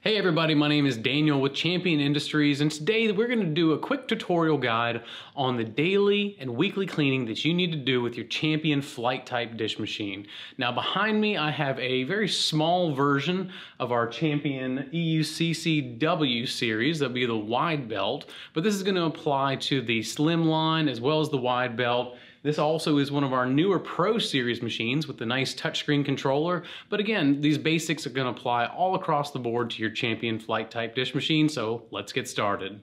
Hey everybody, my name is Daniel with Champion Industries and today we're going to do a quick tutorial guide on the daily and weekly cleaning that you need to do with your Champion flight type dish machine. Now behind me I have a very small version of our Champion EUCCW series, that'll be the wide belt, but this is going to apply to the slim line as well as the wide belt this also is one of our newer Pro Series machines with the nice touchscreen controller. But again, these basics are gonna apply all across the board to your Champion flight type dish machine, so let's get started.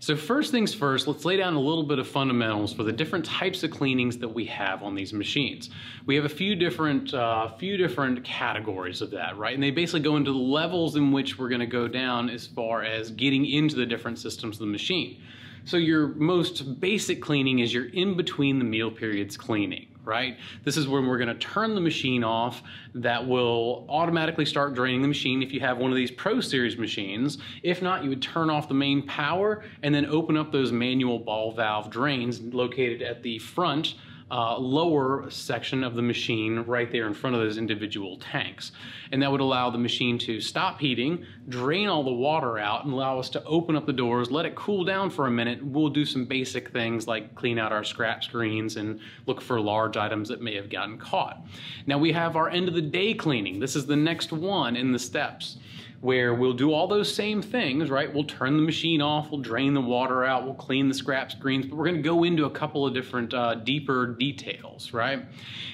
So first things first, let's lay down a little bit of fundamentals for the different types of cleanings that we have on these machines. We have a few different, uh, few different categories of that, right? And they basically go into the levels in which we're gonna go down as far as getting into the different systems of the machine. So your most basic cleaning is your in between the meal periods cleaning, right? This is when we're gonna turn the machine off that will automatically start draining the machine if you have one of these Pro Series machines. If not, you would turn off the main power and then open up those manual ball valve drains located at the front uh, lower section of the machine right there in front of those individual tanks. And that would allow the machine to stop heating, drain all the water out, and allow us to open up the doors, let it cool down for a minute. We'll do some basic things like clean out our scrap screens and look for large items that may have gotten caught. Now we have our end of the day cleaning. This is the next one in the steps where we'll do all those same things, right? We'll turn the machine off, we'll drain the water out, we'll clean the scrap screens, but we're gonna go into a couple of different uh, deeper details, right?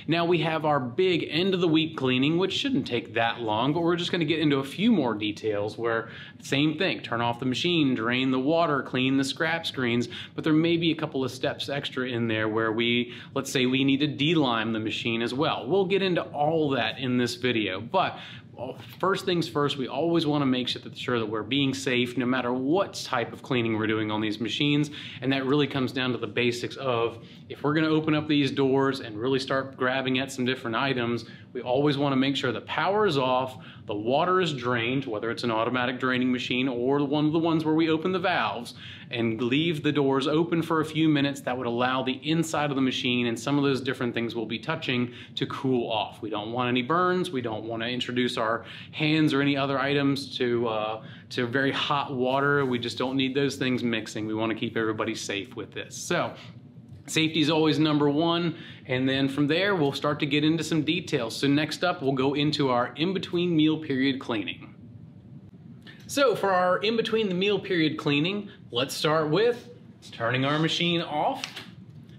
Now we have our big end of the week cleaning, which shouldn't take that long, but we're just gonna get into a few more details where same thing, turn off the machine, drain the water, clean the scrap screens, but there may be a couple of steps extra in there where we, let's say we need to de-lime the machine as well. We'll get into all that in this video, but first things first, we always want to make sure that we're being safe no matter what type of cleaning we're doing on these machines. And that really comes down to the basics of if we're going to open up these doors and really start grabbing at some different items, we always want to make sure the power is off, the water is drained, whether it's an automatic draining machine or one of the ones where we open the valves, and leave the doors open for a few minutes. That would allow the inside of the machine and some of those different things we'll be touching to cool off. We don't want any burns. We don't want to introduce our hands or any other items to, uh, to very hot water. We just don't need those things mixing. We want to keep everybody safe with this. So Safety is always number one, and then from there we'll start to get into some details. So next up we'll go into our in-between meal period cleaning. So for our in-between the meal period cleaning, let's start with turning our machine off.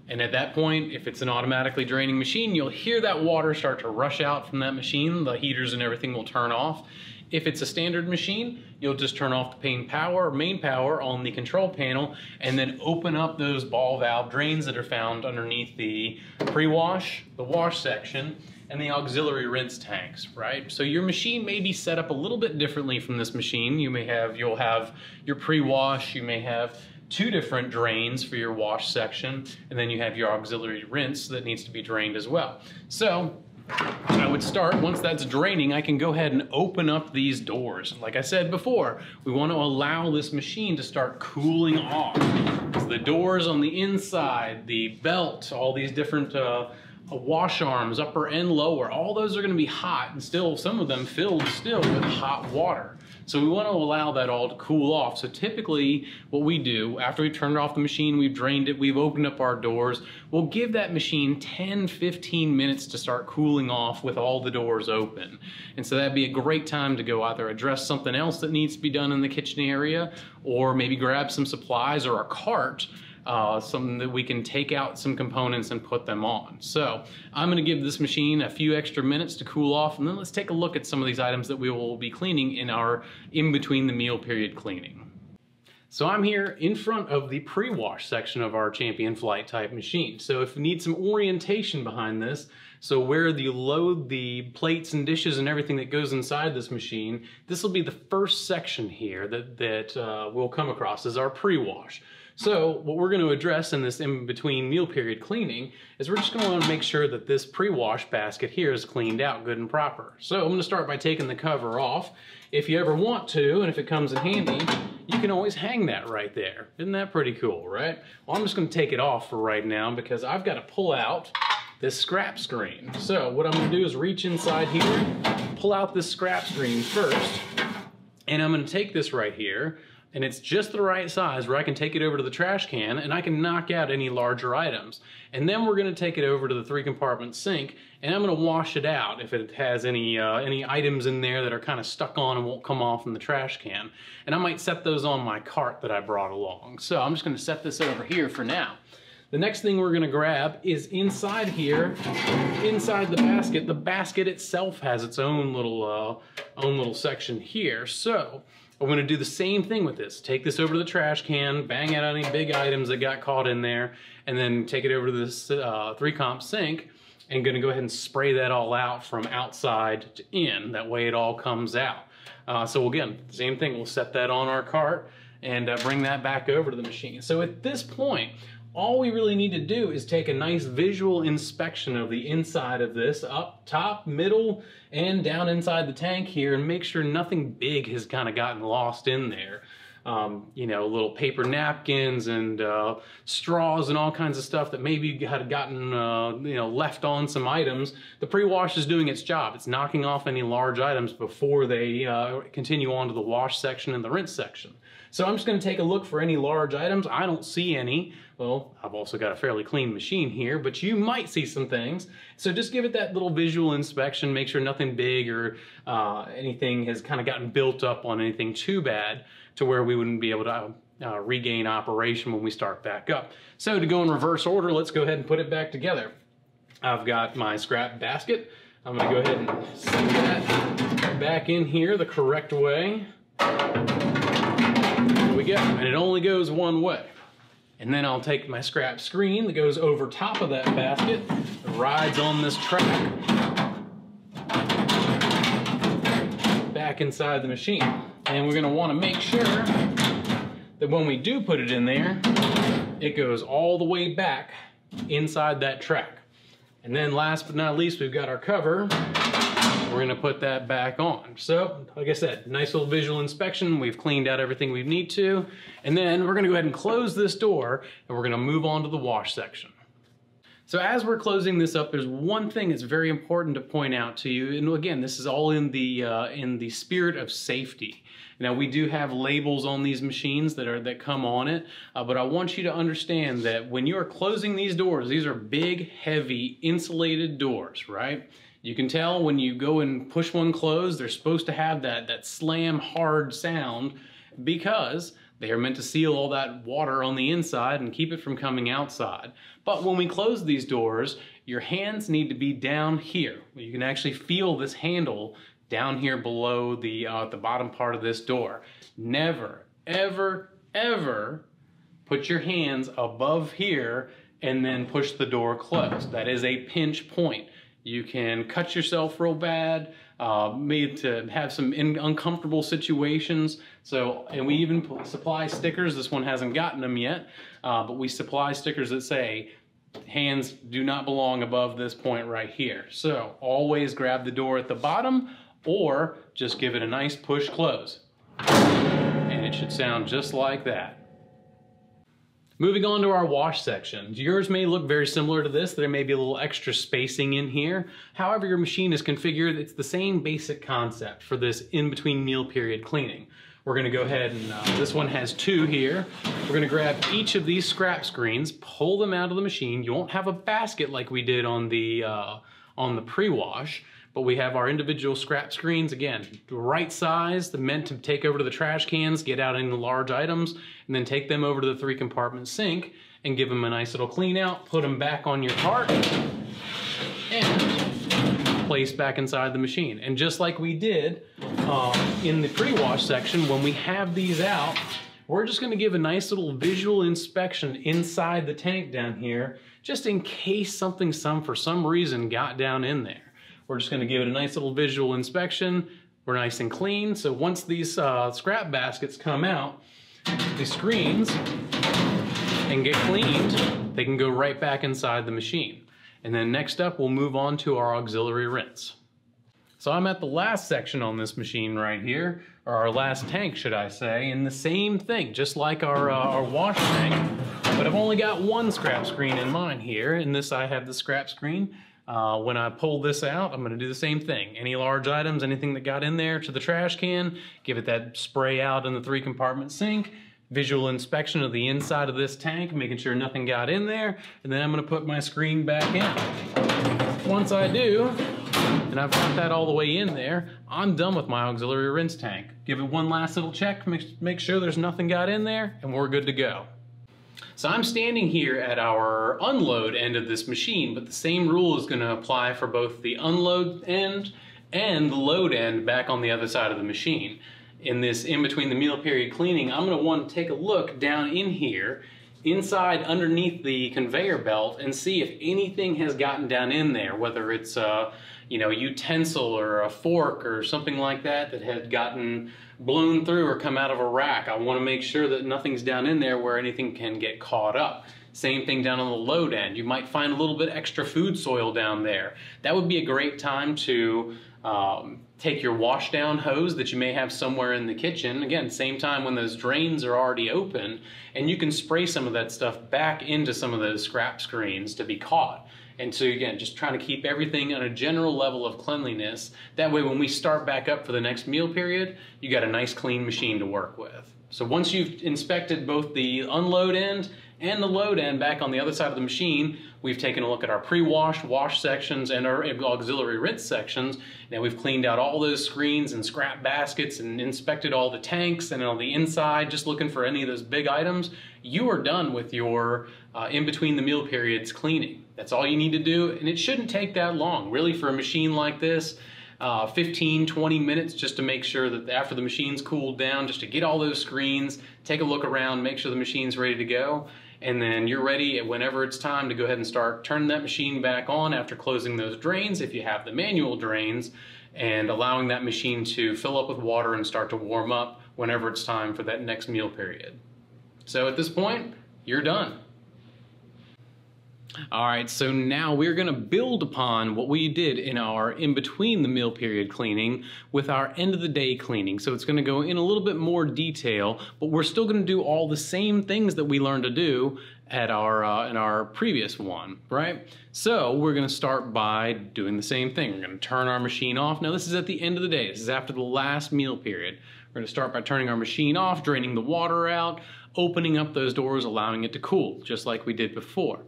And at that point, if it's an automatically draining machine, you'll hear that water start to rush out from that machine. The heaters and everything will turn off. If it's a standard machine, you'll just turn off the main power, main power on the control panel and then open up those ball valve drains that are found underneath the pre-wash, the wash section, and the auxiliary rinse tanks, right? So your machine may be set up a little bit differently from this machine. You may have, you'll have your pre-wash, you may have two different drains for your wash section, and then you have your auxiliary rinse that needs to be drained as well. So I would start, once that's draining, I can go ahead and open up these doors. Like I said before, we want to allow this machine to start cooling off. So the doors on the inside, the belt, all these different uh, wash arms, upper and lower, all those are going to be hot and still, some of them filled still with hot water. So we want to allow that all to cool off. So typically what we do, after we've turned off the machine, we've drained it, we've opened up our doors, we'll give that machine 10, 15 minutes to start cooling off with all the doors open. And so that'd be a great time to go either address something else that needs to be done in the kitchen area, or maybe grab some supplies or a cart uh, something that we can take out some components and put them on. So I'm gonna give this machine a few extra minutes to cool off and then let's take a look at some of these items that we will be cleaning in our in between the meal period cleaning. So I'm here in front of the pre-wash section of our Champion Flight type machine. So if you need some orientation behind this, so where you load the plates and dishes and everything that goes inside this machine, this will be the first section here that, that uh, we'll come across as our pre-wash. So what we're going to address in this in-between meal period cleaning is we're just going to wanna make sure that this pre-wash basket here is cleaned out good and proper. So I'm going to start by taking the cover off. If you ever want to, and if it comes in handy, you can always hang that right there. Isn't that pretty cool, right? Well, I'm just going to take it off for right now because I've got to pull out this scrap screen. So what I'm going to do is reach inside here, pull out this scrap screen first, And I'm gonna take this right here, and it's just the right size where I can take it over to the trash can and I can knock out any larger items. And then we're gonna take it over to the three compartment sink and I'm gonna wash it out if it has any, uh, any items in there that are kind of stuck on and won't come off in the trash can. And I might set those on my cart that I brought along. So I'm just gonna set this over here for now. The next thing we're gonna grab is inside here, inside the basket. The basket itself has its own little, uh, own little section here. So I'm gonna do the same thing with this. Take this over to the trash can, bang out any big items that got caught in there, and then take it over to this uh, three comp sink, and gonna go ahead and spray that all out from outside to in. That way it all comes out. Uh, so again, same thing, we'll set that on our cart and uh, bring that back over to the machine. So at this point, all we really need to do is take a nice visual inspection of the inside of this, up top, middle, and down inside the tank here, and make sure nothing big has kind of gotten lost in there. Um, you know, little paper napkins and uh, straws and all kinds of stuff that maybe had gotten, uh, you know, left on some items. The pre-wash is doing its job. It's knocking off any large items before they uh, continue on to the wash section and the rinse section. So I'm just gonna take a look for any large items. I don't see any. Well, I've also got a fairly clean machine here, but you might see some things. So just give it that little visual inspection, make sure nothing big or uh, anything has kind of gotten built up on anything too bad to where we wouldn't be able to uh, regain operation when we start back up. So to go in reverse order, let's go ahead and put it back together. I've got my scrap basket. I'm gonna go ahead and set that back in here the correct way we go. And it only goes one way. And then I'll take my scrap screen that goes over top of that basket, rides on this track, back inside the machine. And we're gonna wanna make sure that when we do put it in there, it goes all the way back inside that track. And then last but not least, we've got our cover we're gonna put that back on. So, like I said, nice little visual inspection. We've cleaned out everything we need to. And then we're gonna go ahead and close this door and we're gonna move on to the wash section. So as we're closing this up, there's one thing that's very important to point out to you. And again, this is all in the uh, in the spirit of safety. Now we do have labels on these machines that are that come on it, uh, but I want you to understand that when you are closing these doors, these are big, heavy, insulated doors, right? You can tell when you go and push one closed, they're supposed to have that, that slam hard sound because they are meant to seal all that water on the inside and keep it from coming outside. But when we close these doors, your hands need to be down here. You can actually feel this handle down here below the, uh, the bottom part of this door. Never, ever, ever put your hands above here and then push the door closed. That is a pinch point. You can cut yourself real bad, uh, made to have some uncomfortable situations. So, and we even supply stickers. This one hasn't gotten them yet, uh, but we supply stickers that say, hands do not belong above this point right here. So always grab the door at the bottom or just give it a nice push close. And it should sound just like that. Moving on to our wash section. Yours may look very similar to this. There may be a little extra spacing in here. However your machine is configured, it's the same basic concept for this in-between meal period cleaning. We're gonna go ahead and, uh, this one has two here. We're gonna grab each of these scrap screens, pull them out of the machine. You won't have a basket like we did on the, uh, on the pre-wash but we have our individual scrap screens, again, the right size, meant to take over to the trash cans, get out any large items, and then take them over to the three compartment sink and give them a nice little clean out, put them back on your cart, and place back inside the machine. And just like we did uh, in the pre-wash section, when we have these out, we're just gonna give a nice little visual inspection inside the tank down here, just in case something some for some reason got down in there. We're just gonna give it a nice little visual inspection. We're nice and clean. So once these uh, scrap baskets come out, the screens and get cleaned, they can go right back inside the machine. And then next up, we'll move on to our auxiliary rinse. So I'm at the last section on this machine right here, or our last tank, should I say, and the same thing, just like our, uh, our wash tank, but I've only got one scrap screen in mine here. In this, I have the scrap screen Uh, when I pull this out, I'm going to do the same thing. Any large items, anything that got in there to the trash can, give it that spray out in the three compartment sink, visual inspection of the inside of this tank, making sure nothing got in there, and then I'm going to put my screen back in. Once I do, and I've got that all the way in there, I'm done with my auxiliary rinse tank. Give it one last little check, make, make sure there's nothing got in there, and we're good to go. So I'm standing here at our unload end of this machine, but the same rule is gonna apply for both the unload end and the load end back on the other side of the machine. In this in between the meal period cleaning, I'm gonna want to take a look down in here inside underneath the conveyor belt and see if anything has gotten down in there, whether it's uh, you know, utensil or a fork or something like that that had gotten blown through or come out of a rack. I want to make sure that nothing's down in there where anything can get caught up. Same thing down on the load end. You might find a little bit extra food soil down there. That would be a great time to um, take your wash down hose that you may have somewhere in the kitchen. Again, same time when those drains are already open, and you can spray some of that stuff back into some of those scrap screens to be caught. And so again, just trying to keep everything on a general level of cleanliness. That way when we start back up for the next meal period, you got a nice clean machine to work with. So once you've inspected both the unload end and the load end back on the other side of the machine, we've taken a look at our pre-wash, wash sections, and our auxiliary rinse sections. Now we've cleaned out all those screens and scrap baskets and inspected all the tanks and on the inside, just looking for any of those big items. You are done with your uh, in between the meal periods cleaning. That's all you need to do, and it shouldn't take that long. Really, for a machine like this, uh, 15, 20 minutes just to make sure that after the machine's cooled down, just to get all those screens, take a look around, make sure the machine's ready to go, and then you're ready whenever it's time to go ahead and start turning that machine back on after closing those drains if you have the manual drains, and allowing that machine to fill up with water and start to warm up whenever it's time for that next meal period. So at this point, you're done. All right, so now we're gonna build upon what we did in our in between the meal period cleaning with our end of the day cleaning. So it's gonna go in a little bit more detail, but we're still gonna do all the same things that we learned to do at our uh, in our previous one, right? So we're gonna start by doing the same thing. We're gonna turn our machine off. Now this is at the end of the day. This is after the last meal period. We're gonna start by turning our machine off, draining the water out, opening up those doors, allowing it to cool, just like we did before.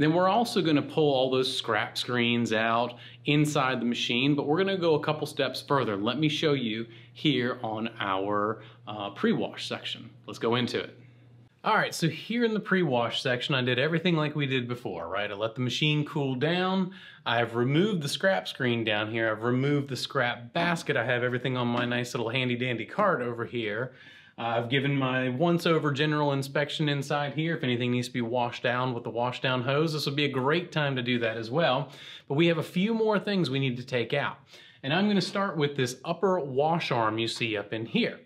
Then we're also gonna pull all those scrap screens out inside the machine, but we're gonna go a couple steps further. Let me show you here on our uh, pre-wash section. Let's go into it. All right, so here in the pre-wash section, I did everything like we did before, right? I let the machine cool down. I've removed the scrap screen down here. I've removed the scrap basket. I have everything on my nice little handy dandy cart over here. Uh, I've given my once over general inspection inside here. If anything needs to be washed down with the wash down hose, this would be a great time to do that as well. But we have a few more things we need to take out. And I'm gonna start with this upper wash arm you see up in here.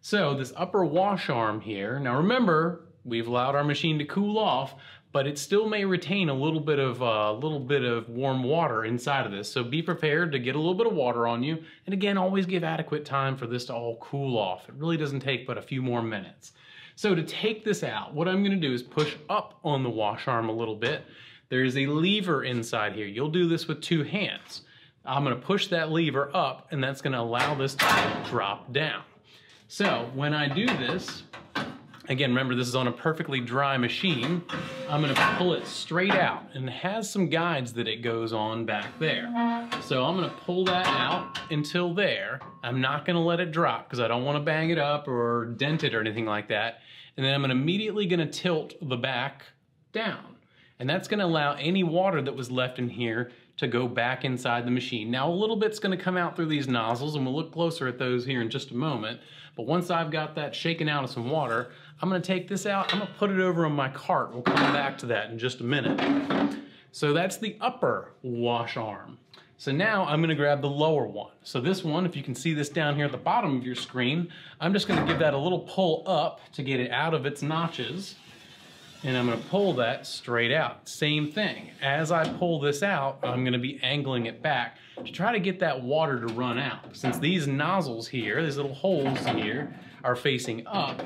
So this upper wash arm here, now remember, we've allowed our machine to cool off, but it still may retain a little bit of a uh, little bit of warm water inside of this. So be prepared to get a little bit of water on you. And again, always give adequate time for this to all cool off. It really doesn't take but a few more minutes. So to take this out, what I'm gonna do is push up on the wash arm a little bit. There's a lever inside here. You'll do this with two hands. I'm gonna push that lever up and that's gonna allow this to drop down. So when I do this, Again, remember this is on a perfectly dry machine. I'm gonna pull it straight out and it has some guides that it goes on back there. So I'm gonna pull that out until there. I'm not gonna let it drop because I don't wanna bang it up or dent it or anything like that. And then I'm immediately gonna tilt the back down. And that's gonna allow any water that was left in here to go back inside the machine. Now a little bit's gonna come out through these nozzles and we'll look closer at those here in just a moment. But once I've got that shaken out of some water, I'm gonna take this out, I'm gonna put it over on my cart. We'll come back to that in just a minute. So that's the upper wash arm. So now I'm gonna grab the lower one. So this one, if you can see this down here at the bottom of your screen, I'm just gonna give that a little pull up to get it out of its notches. And I'm gonna pull that straight out. Same thing, as I pull this out, I'm gonna be angling it back to try to get that water to run out. Since these nozzles here, these little holes here, are facing up,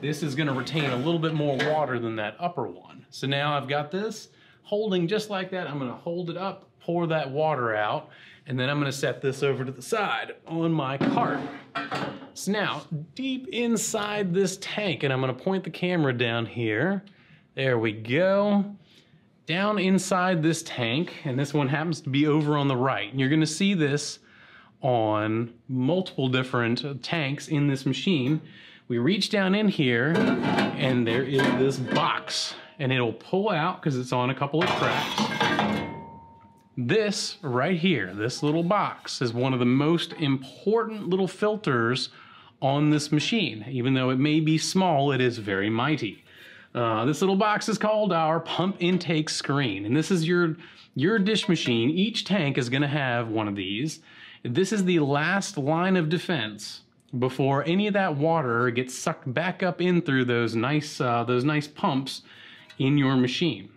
this is gonna retain a little bit more water than that upper one. So now I've got this holding just like that. I'm gonna hold it up pour that water out, and then I'm gonna set this over to the side on my cart. So now, deep inside this tank, and I'm gonna point the camera down here. There we go. Down inside this tank, and this one happens to be over on the right. And you're gonna see this on multiple different tanks in this machine. We reach down in here, and there is this box, and it'll pull out because it's on a couple of tracks. This right here, this little box, is one of the most important little filters on this machine. Even though it may be small, it is very mighty. Uh, this little box is called our pump intake screen, and this is your, your dish machine. Each tank is gonna have one of these. This is the last line of defense before any of that water gets sucked back up in through those nice, uh, those nice pumps in your machine.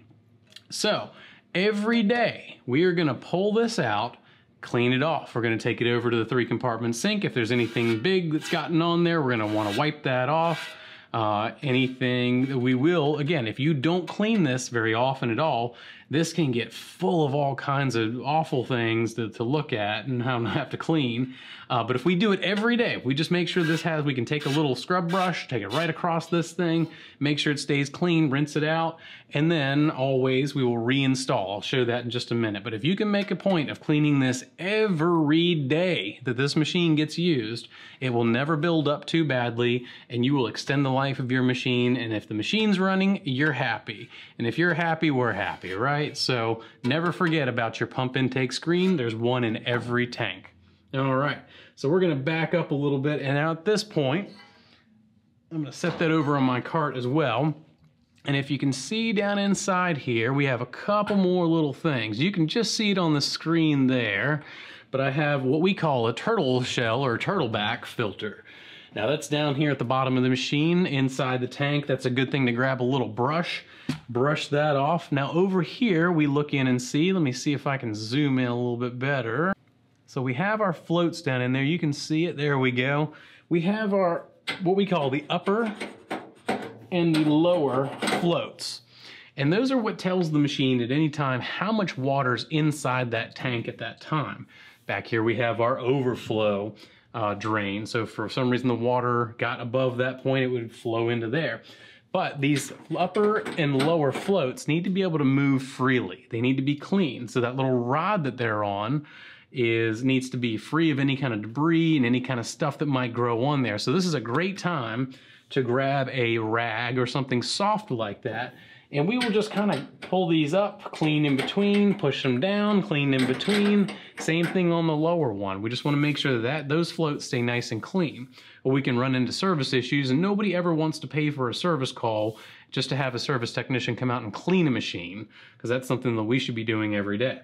So every day we are gonna pull this out clean it off. We're gonna take it over to the three compartment sink. If there's anything big that's gotten on there, we're gonna wanna wipe that off. Uh, anything that we will, again, if you don't clean this very often at all, this can get full of all kinds of awful things to, to look at and have to clean. Uh, but if we do it every day, we just make sure this has, we can take a little scrub brush, take it right across this thing, make sure it stays clean, rinse it out, and then always we will reinstall. I'll show that in just a minute. But if you can make a point of cleaning this every day that this machine gets used, it will never build up too badly and you will extend the life of your machine. And if the machine's running, you're happy. And if you're happy, we're happy, right? So never forget about your pump intake screen. There's one in every tank. All right, so we're gonna back up a little bit and now at this point, I'm gonna set that over on my cart as well. And if you can see down inside here, we have a couple more little things. You can just see it on the screen there, but I have what we call a turtle shell or turtle back filter. Now that's down here at the bottom of the machine inside the tank. That's a good thing to grab a little brush, brush that off. Now over here, we look in and see, let me see if I can zoom in a little bit better. So we have our floats down in there. You can see it. There we go. We have our, what we call the upper and the lower floats. And those are what tells the machine at any time how much water's inside that tank at that time. Back here we have our overflow uh, drain. So for some reason the water got above that point, it would flow into there. But these upper and lower floats need to be able to move freely. They need to be clean. So that little rod that they're on is needs to be free of any kind of debris and any kind of stuff that might grow on there. So this is a great time to grab a rag or something soft like that and we will just kind of pull these up, clean in between, push them down, clean in between. Same thing on the lower one. We just want to make sure that those floats stay nice and clean. Or we can run into service issues and nobody ever wants to pay for a service call just to have a service technician come out and clean a machine because that's something that we should be doing every day.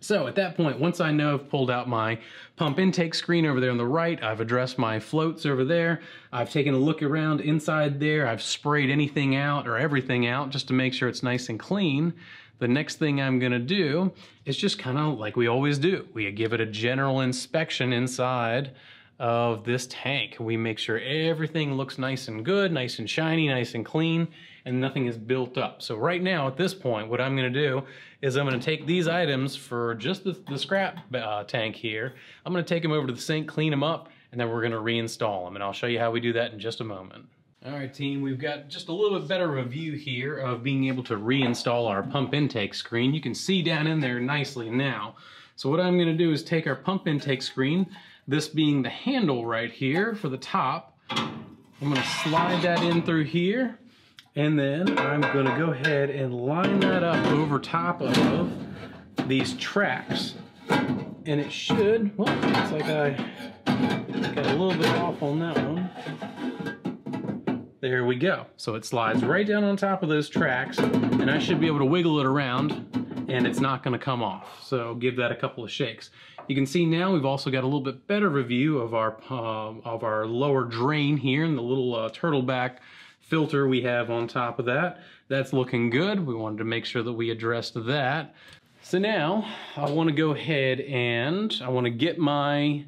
So at that point, once I know I've pulled out my pump intake screen over there on the right, I've addressed my floats over there, I've taken a look around inside there, I've sprayed anything out or everything out just to make sure it's nice and clean. The next thing I'm gonna do is just kind of like we always do. We give it a general inspection inside of this tank. We make sure everything looks nice and good, nice and shiny, nice and clean, and nothing is built up. So right now at this point, what I'm gonna do is I'm gonna take these items for just the, the scrap uh, tank here. I'm gonna take them over to the sink, clean them up, and then we're gonna reinstall them. And I'll show you how we do that in just a moment. All right, team, we've got just a little bit better of a view here of being able to reinstall our pump intake screen. You can see down in there nicely now. So what I'm gonna do is take our pump intake screen, this being the handle right here for the top. I'm gonna slide that in through here and then I'm gonna go ahead and line that up over top of these tracks. And it should, well, looks like I got a little bit off on that one. There we go. So it slides right down on top of those tracks and I should be able to wiggle it around and it's not gonna come off. So give that a couple of shakes. You can see now we've also got a little bit better review of our uh, of our lower drain here and the little uh, turtleback filter we have on top of that. That's looking good. We wanted to make sure that we addressed that. So now I want to go ahead and I want to get my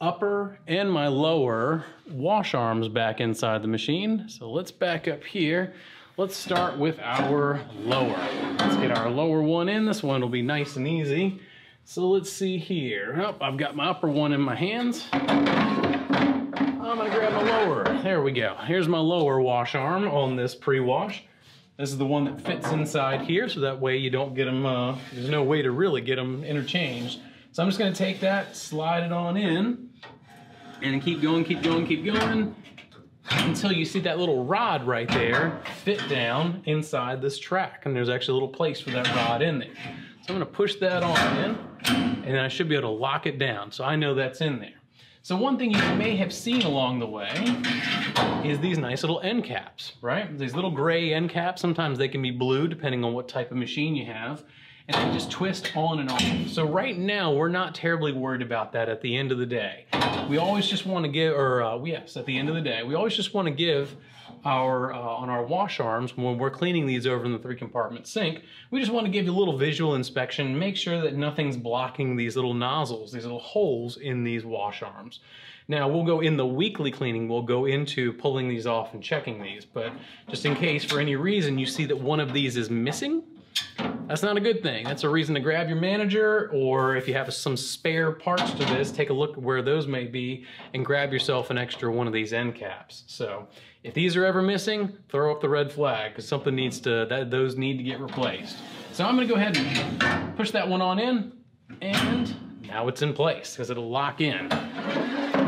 upper and my lower wash arms back inside the machine. So let's back up here. let's start with our lower. Let's get our lower one in. This one will be nice and easy. So let's see here. Oh, I've got my upper one in my hands. Lower. There we go. Here's my lower wash arm on this pre-wash. This is the one that fits inside here, so that way you don't get them, uh, there's no way to really get them interchanged. So I'm just gonna take that, slide it on in, and keep going, keep going, keep going, until you see that little rod right there fit down inside this track. And there's actually a little place for that rod in there. So I'm gonna push that on in, and I should be able to lock it down. So I know that's in there. So one thing you may have seen along the way is these nice little end caps, right? These little gray end caps, sometimes they can be blue depending on what type of machine you have, and they just twist on and off. So right now, we're not terribly worried about that at the end of the day. We always just wanna give, or uh, yes, at the end of the day, we always just wanna give our uh, on our wash arms when we're cleaning these over in the three compartment sink. We just want to give you a little visual inspection make sure that nothing's blocking these little nozzles these little holes in these wash arms. Now we'll go in the weekly cleaning we'll go into pulling these off and checking these but just in case for any reason you see that one of these is missing that's not a good thing. That's a reason to grab your manager, or if you have some spare parts to this, take a look where those may be and grab yourself an extra one of these end caps. So if these are ever missing, throw up the red flag because something needs to, that, those need to get replaced. So I'm gonna go ahead and push that one on in and now it's in place because it'll lock in.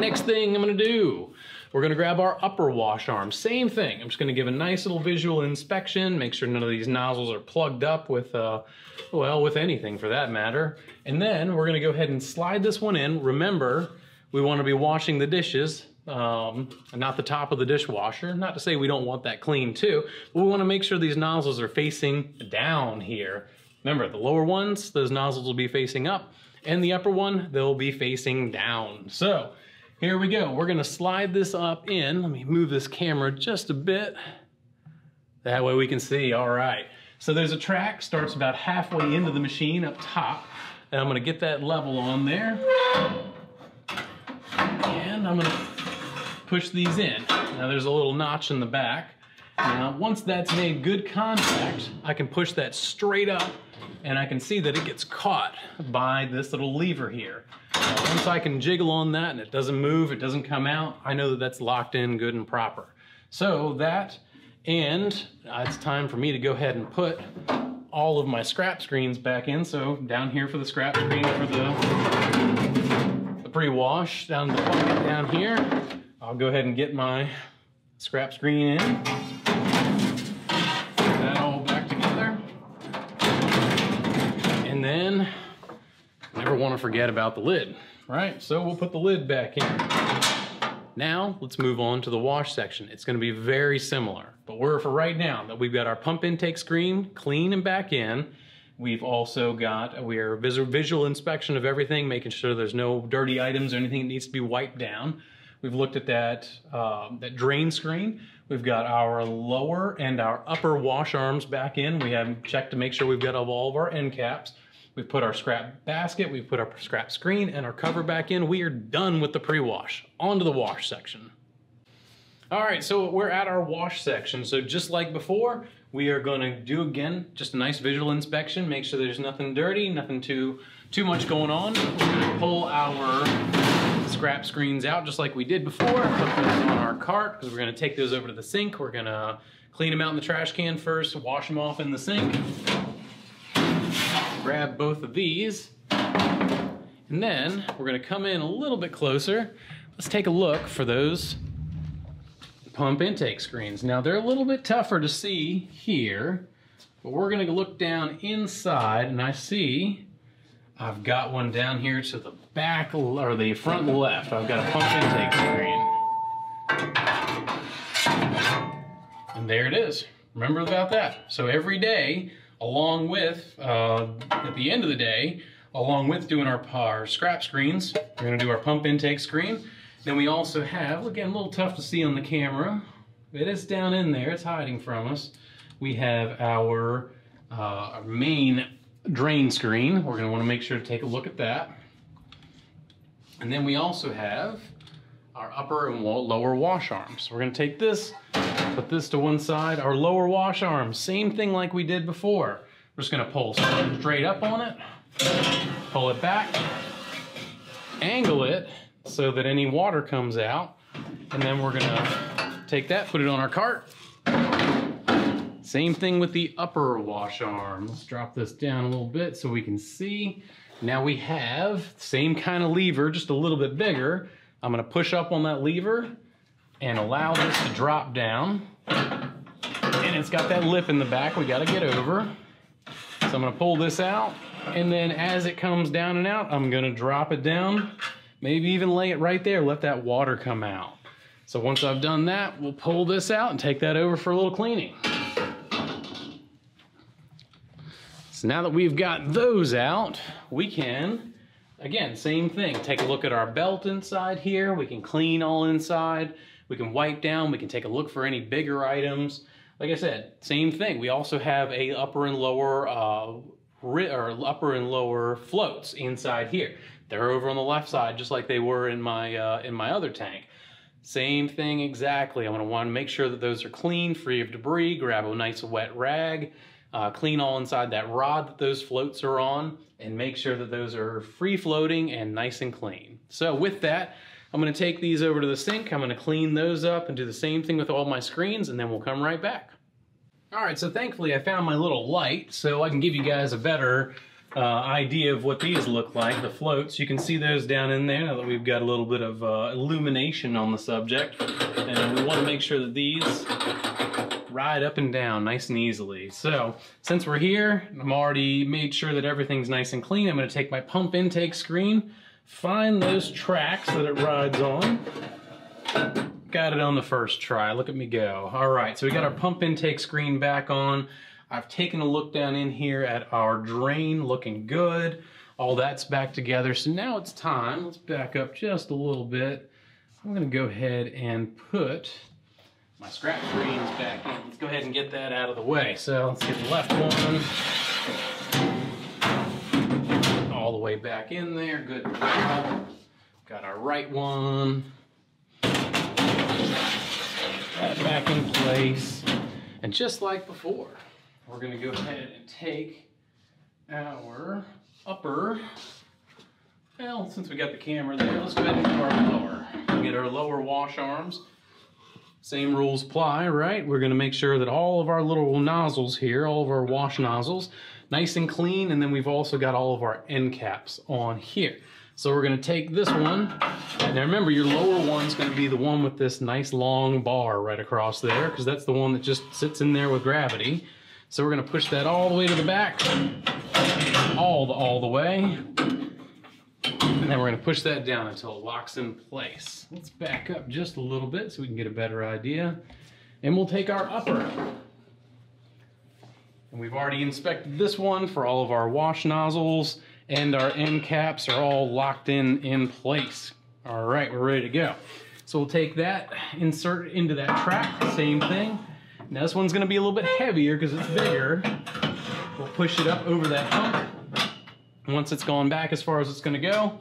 Next thing I'm gonna do, we're gonna grab our upper wash arm. Same thing, I'm just gonna give a nice little visual inspection, make sure none of these nozzles are plugged up with, uh, well, with anything for that matter. And then we're gonna go ahead and slide this one in. Remember, we wanna be washing the dishes um, not the top of the dishwasher. Not to say we don't want that clean too, but we wanna make sure these nozzles are facing down here. Remember, the lower ones, those nozzles will be facing up, and the upper one, they'll be facing down. So, here we go. We're gonna slide this up in. Let me move this camera just a bit. That way we can see, all right. So there's a track, starts about halfway into the machine up top, and I'm gonna get that level on there. And I'm gonna push these in. Now there's a little notch in the back. Now once that's made good contact, I can push that straight up and I can see that it gets caught by this little lever here. Now, once I can jiggle on that and it doesn't move, it doesn't come out, I know that that's locked in good and proper. So that, and uh, it's time for me to go ahead and put all of my scrap screens back in. So down here for the scrap screen for the, the pre-wash, down the bucket down here. I'll go ahead and get my scrap screen in. Put that all back together. And then, never want to forget about the lid, right? So we'll put the lid back in. Now, let's move on to the wash section. It's gonna be very similar, but we're for right now that we've got our pump intake screen clean and back in. We've also got, we are visual inspection of everything, making sure there's no dirty items or anything that needs to be wiped down. We've looked at that, um, that drain screen. We've got our lower and our upper wash arms back in. We have checked to make sure we've got all of our end caps. We've put our scrap basket, we've put our scrap screen and our cover back in. We are done with the pre-wash. On to the wash section. All right, so we're at our wash section. So just like before, we are gonna do again, just a nice visual inspection, make sure there's nothing dirty, nothing too, too much going on. We're gonna pull our scrap screens out just like we did before, put those on our cart because we're gonna take those over to the sink. We're gonna clean them out in the trash can first, wash them off in the sink. Grab both of these. And then we're gonna come in a little bit closer. Let's take a look for those pump intake screens. Now they're a little bit tougher to see here, but we're gonna look down inside and I see I've got one down here to the back or the front left. I've got a pump intake screen. And there it is. Remember about that. So every day, along with, uh, at the end of the day, along with doing our, our scrap screens, we're gonna do our pump intake screen. Then we also have, again, a little tough to see on the camera, but it is down in there, it's hiding from us. We have our, uh, our main drain screen. We're gonna wanna make sure to take a look at that. And then we also have our upper and lower wash arms. We're gonna take this, Put this to one side. Our lower wash arm, same thing like we did before. We're just gonna pull straight up on it, pull it back, angle it so that any water comes out, and then we're gonna take that, put it on our cart. Same thing with the upper wash arm. Let's drop this down a little bit so we can see. Now we have same kind of lever, just a little bit bigger. I'm gonna push up on that lever and allow this to drop down. And it's got that lip in the back we gotta get over. So I'm gonna pull this out and then as it comes down and out, I'm gonna drop it down, maybe even lay it right there, let that water come out. So once I've done that, we'll pull this out and take that over for a little cleaning. So now that we've got those out, we can, again, same thing. Take a look at our belt inside here. We can clean all inside. We can wipe down. We can take a look for any bigger items. Like I said, same thing. We also have a upper and lower uh, or upper and lower floats inside here. They're over on the left side, just like they were in my uh, in my other tank. Same thing exactly. I'm gonna wanna make sure that those are clean, free of debris. Grab a nice wet rag uh, clean all inside that rod that those floats are on and make sure that those are free floating and nice and clean. So with that, I'm gonna take these over to the sink. I'm gonna clean those up and do the same thing with all my screens and then we'll come right back. All right, so thankfully I found my little light so I can give you guys a better uh, idea of what these look like, the floats. You can see those down in there now that we've got a little bit of uh, illumination on the subject. And we wanna make sure that these ride up and down nice and easily. So since we're here, I'm already made sure that everything's nice and clean. I'm gonna take my pump intake screen, find those tracks that it rides on. Got it on the first try, look at me go. All right, so we got our pump intake screen back on. I've taken a look down in here at our drain, looking good. All that's back together. So now it's time, let's back up just a little bit. I'm gonna go ahead and put my scrap screen's back in. Let's go ahead and get that out of the way. So let's get the left one all the way back in there. Good. Got our right one. That back in place. And just like before, we're gonna go ahead and take our upper, well, since we got the camera there, let's go ahead and do our lower. Get our lower wash arms. Same rules apply, right? We're gonna make sure that all of our little nozzles here, all of our wash nozzles, nice and clean, and then we've also got all of our end caps on here. So we're gonna take this one, and now remember your lower one's gonna be the one with this nice long bar right across there, because that's the one that just sits in there with gravity. So we're gonna push that all the way to the back, all the, all the way. And then we're gonna push that down until it locks in place. Let's back up just a little bit so we can get a better idea. And we'll take our upper. And we've already inspected this one for all of our wash nozzles and our end caps are all locked in in place. All right, we're ready to go. So we'll take that, insert into that track, same thing. Now this one's gonna be a little bit heavier because it's bigger. We'll push it up over that Once it's gone back as far as it's gonna go,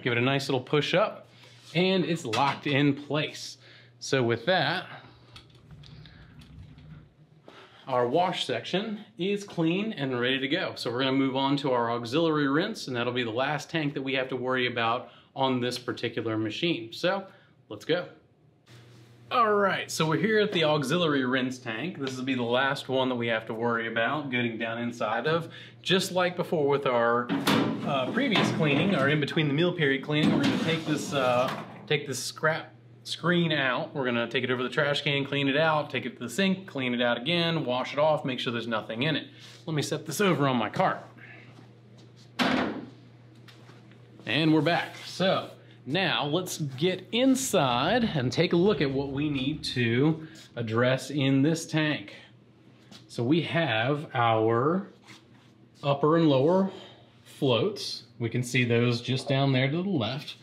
give it a nice little push up, and it's locked in place. So with that, our wash section is clean and ready to go. So we're gonna move on to our auxiliary rinse, and that'll be the last tank that we have to worry about on this particular machine. So let's go. All right, so we're here at the auxiliary rinse tank. This will be the last one that we have to worry about getting down inside of. Just like before with our uh, previous cleaning, or in between the meal period cleaning, we're gonna take this, uh, take this scrap screen out. We're gonna take it over the trash can, clean it out, take it to the sink, clean it out again, wash it off, make sure there's nothing in it. Let me set this over on my cart. And we're back. So, now let's get inside and take a look at what we need to address in this tank. So we have our upper and lower floats. We can see those just down there to the left.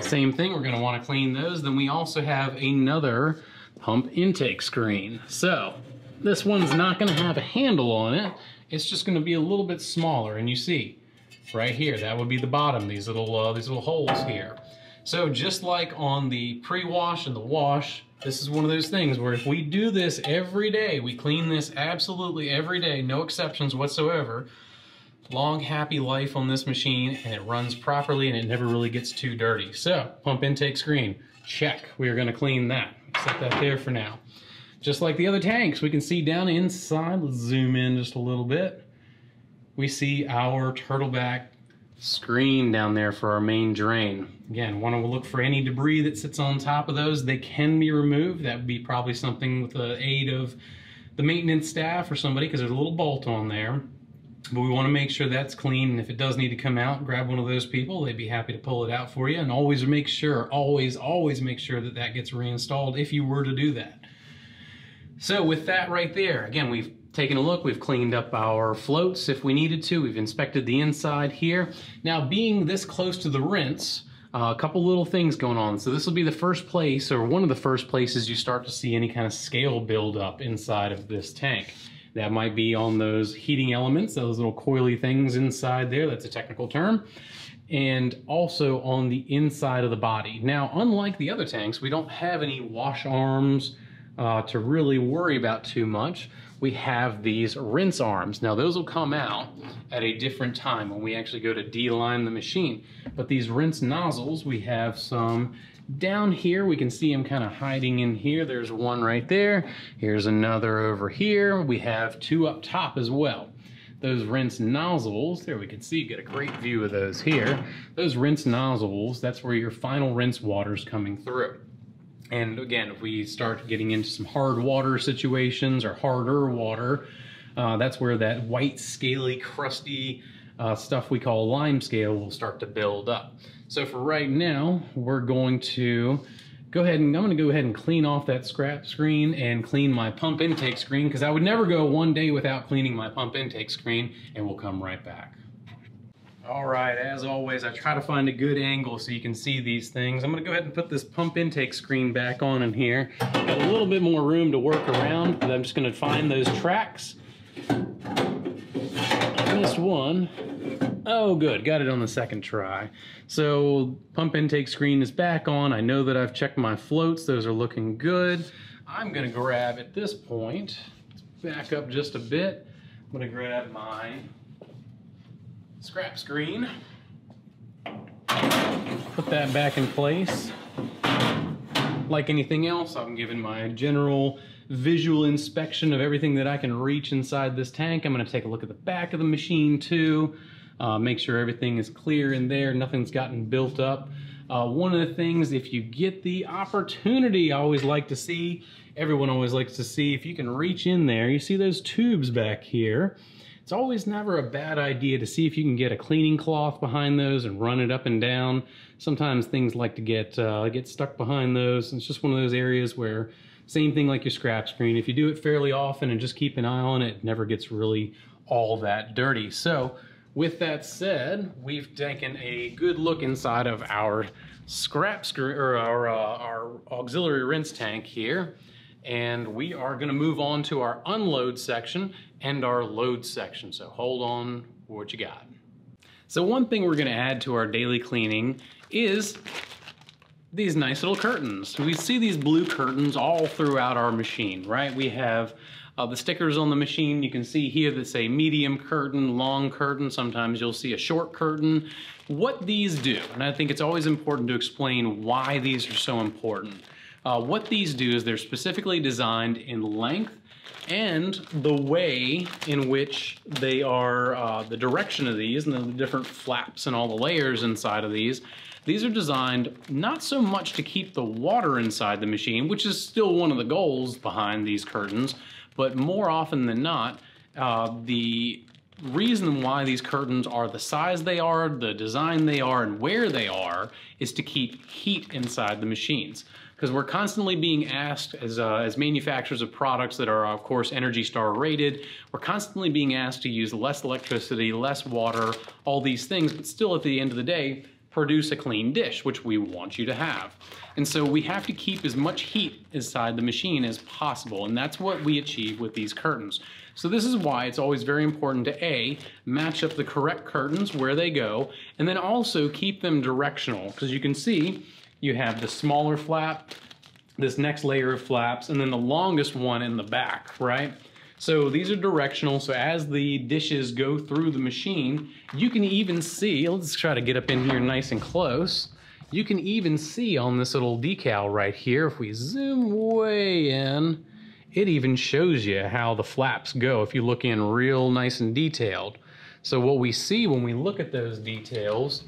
Same thing, we're gonna to want to clean those. Then we also have another pump intake screen. So this one's not gonna have a handle on it. It's just gonna be a little bit smaller and you see right here. That would be the bottom, these little, uh, these little holes here. So just like on the pre-wash and the wash, this is one of those things where if we do this every day, we clean this absolutely every day, no exceptions whatsoever, long happy life on this machine and it runs properly and it never really gets too dirty. So pump intake screen, check. We are gonna clean that. Set that there for now. Just like the other tanks, we can see down inside, let's zoom in just a little bit. We see our turtleback screen down there for our main drain. Again, want to look for any debris that sits on top of those. They can be removed. That would be probably something with the aid of the maintenance staff or somebody because there's a little bolt on there. But we want to make sure that's clean. And if it does need to come out, grab one of those people. They'd be happy to pull it out for you. And always make sure, always, always make sure that that gets reinstalled if you were to do that. So with that right there, again, we've taken a look. We've cleaned up our floats if we needed to. We've inspected the inside here. Now, being this close to the rinse, uh, a couple little things going on. So this will be the first place, or one of the first places you start to see any kind of scale buildup inside of this tank. That might be on those heating elements, those little coily things inside there. That's a technical term. And also on the inside of the body. Now, unlike the other tanks, we don't have any wash arms uh, to really worry about too much we have these rinse arms. Now those will come out at a different time when we actually go to D-lime the machine. But these rinse nozzles, we have some down here. We can see them kind of hiding in here. There's one right there. Here's another over here. We have two up top as well those rinse nozzles, there we can see, get a great view of those here. Those rinse nozzles, that's where your final rinse water is coming through. And again, if we start getting into some hard water situations or harder water, uh, that's where that white, scaly, crusty uh, stuff we call lime scale will start to build up. So for right now, we're going to go ahead and I'm gonna go ahead and clean off that scrap screen and clean my pump intake screen because I would never go one day without cleaning my pump intake screen and we'll come right back. All right, as always, I try to find a good angle so you can see these things. I'm gonna go ahead and put this pump intake screen back on in here. Got a little bit more room to work around, but I'm just gonna find those tracks. Missed one. Oh, good, got it on the second try. So pump intake screen is back on. I know that I've checked my floats. Those are looking good. I'm gonna grab at this point, back up just a bit. I'm gonna grab my scrap screen. Put that back in place. Like anything else, I'm giving my general visual inspection of everything that I can reach inside this tank. I'm gonna take a look at the back of the machine too, uh, make sure everything is clear in there, nothing's gotten built up. Uh, one of the things, if you get the opportunity, I always like to see, everyone always likes to see, if you can reach in there, you see those tubes back here. It's always never a bad idea to see if you can get a cleaning cloth behind those and run it up and down. Sometimes things like to get uh, get stuck behind those. It's just one of those areas where same thing like your scrap screen. If you do it fairly often and just keep an eye on it, it never gets really all that dirty. So with that said, we've taken a good look inside of our scrap screen or our, uh, our auxiliary rinse tank here and we are gonna move on to our unload section and our load section. So hold on what you got. So one thing we're gonna add to our daily cleaning is these nice little curtains. We see these blue curtains all throughout our machine, right? We have uh, the stickers on the machine. You can see here that say medium curtain, long curtain. Sometimes you'll see a short curtain. What these do, and I think it's always important to explain why these are so important. Uh, what these do is they're specifically designed in length and the way in which they are, uh, the direction of these and the different flaps and all the layers inside of these, these are designed not so much to keep the water inside the machine, which is still one of the goals behind these curtains, but more often than not, uh, the reason why these curtains are the size they are, the design they are, and where they are is to keep heat inside the machines because we're constantly being asked as, uh, as manufacturers of products that are of course Energy Star rated, we're constantly being asked to use less electricity, less water, all these things, but still at the end of the day, produce a clean dish, which we want you to have. And so we have to keep as much heat inside the machine as possible, and that's what we achieve with these curtains. So this is why it's always very important to A, match up the correct curtains where they go, and then also keep them directional, because you can see you have the smaller flap, this next layer of flaps, and then the longest one in the back, right? So these are directional, so as the dishes go through the machine, you can even see, let's try to get up in here nice and close, you can even see on this little decal right here, if we zoom way in, it even shows you how the flaps go if you look in real nice and detailed. So what we see when we look at those details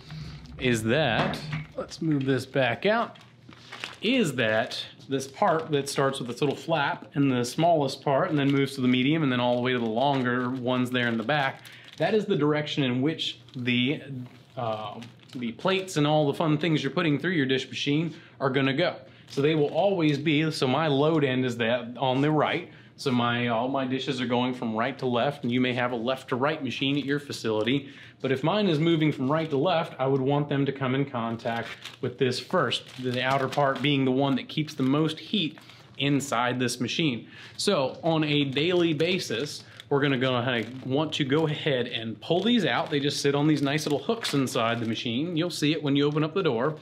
is that, let's move this back out, is that this part that starts with this little flap and the smallest part and then moves to the medium and then all the way to the longer ones there in the back, that is the direction in which the, uh, the plates and all the fun things you're putting through your dish machine are gonna go. So they will always be, so my load end is that on the right, so my all my dishes are going from right to left, and you may have a left to right machine at your facility. But if mine is moving from right to left, I would want them to come in contact with this first, the outer part being the one that keeps the most heat inside this machine. So on a daily basis, we're gonna go ahead, want to go ahead and pull these out. They just sit on these nice little hooks inside the machine. You'll see it when you open up the door.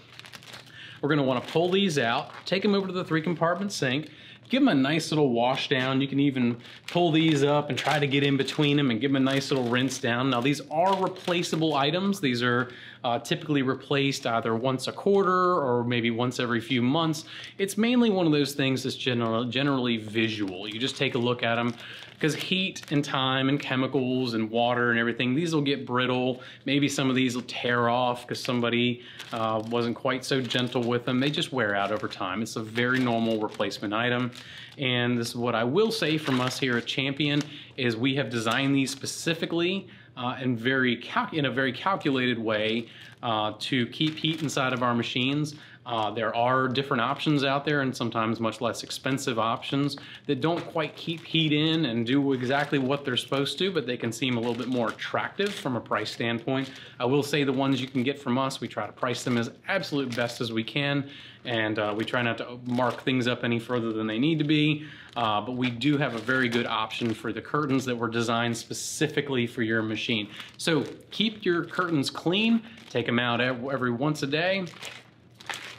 We're gonna wanna pull these out, take them over to the three compartment sink, give them a nice little wash down. You can even pull these up and try to get in between them and give them a nice little rinse down. Now these are replaceable items. These are uh, typically replaced either once a quarter or maybe once every few months. It's mainly one of those things that's general, generally visual. You just take a look at them because heat and time and chemicals and water and everything, these will get brittle. Maybe some of these will tear off because somebody uh, wasn't quite so gentle with them. They just wear out over time. It's a very normal replacement item. And this is what I will say from us here at Champion is we have designed these specifically uh, and very in a very calculated way uh, to keep heat inside of our machines. Uh, there are different options out there and sometimes much less expensive options that don't quite keep heat in and do exactly what they're supposed to, but they can seem a little bit more attractive from a price standpoint. I will say the ones you can get from us, we try to price them as absolute best as we can and uh, we try not to mark things up any further than they need to be. Uh, but we do have a very good option for the curtains that were designed specifically for your machine. So keep your curtains clean, take them out every once a day,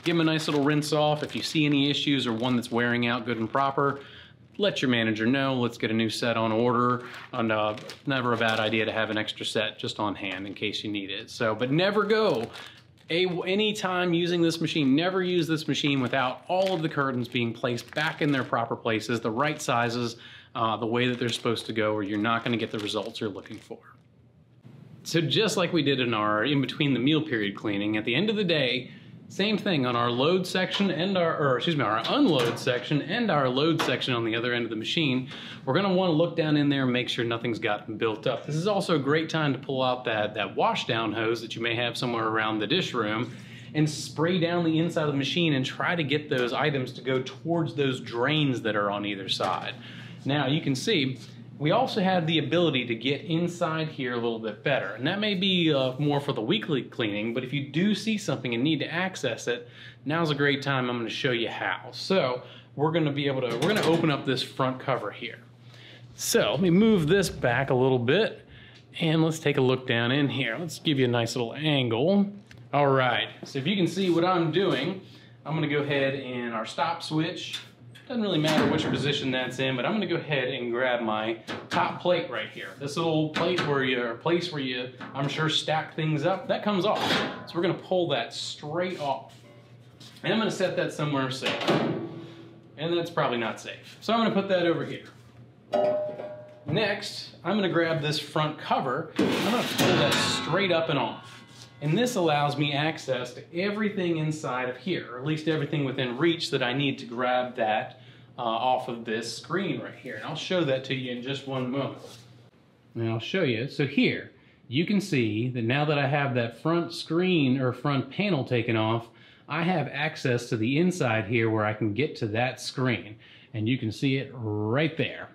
give them a nice little rinse off. If you see any issues or one that's wearing out good and proper, let your manager know. Let's get a new set on order. And uh, never a bad idea to have an extra set just on hand in case you need it. So, but never go a, anytime using this machine, never use this machine without all of the curtains being placed back in their proper places, the right sizes, uh, the way that they're supposed to go, or you're not gonna get the results you're looking for. So just like we did in our in between the meal period cleaning, at the end of the day, same thing on our load section and our, or excuse me, our unload section and our load section on the other end of the machine. We're gonna wanna look down in there and make sure nothing's gotten built up. This is also a great time to pull out that, that wash down hose that you may have somewhere around the dish room and spray down the inside of the machine and try to get those items to go towards those drains that are on either side. Now you can see we also have the ability to get inside here a little bit better. And that may be uh, more for the weekly cleaning, but if you do see something and need to access it, now's a great time. I'm gonna show you how. So we're gonna be able to, we're gonna open up this front cover here. So let me move this back a little bit and let's take a look down in here. Let's give you a nice little angle. All right, so if you can see what I'm doing, I'm gonna go ahead and our stop switch doesn't really matter which position that's in, but I'm gonna go ahead and grab my top plate right here. This little plate where you, or place where you, I'm sure, stack things up, that comes off. So we're gonna pull that straight off. And I'm gonna set that somewhere safe. And that's probably not safe. So I'm gonna put that over here. Next, I'm gonna grab this front cover. I'm gonna pull that straight up and off. And this allows me access to everything inside of here, or at least everything within reach that I need to grab that uh, off of this screen right here. And I'll show that to you in just one moment. And I'll show you. So here, you can see that now that I have that front screen or front panel taken off, I have access to the inside here where I can get to that screen. And you can see it right there.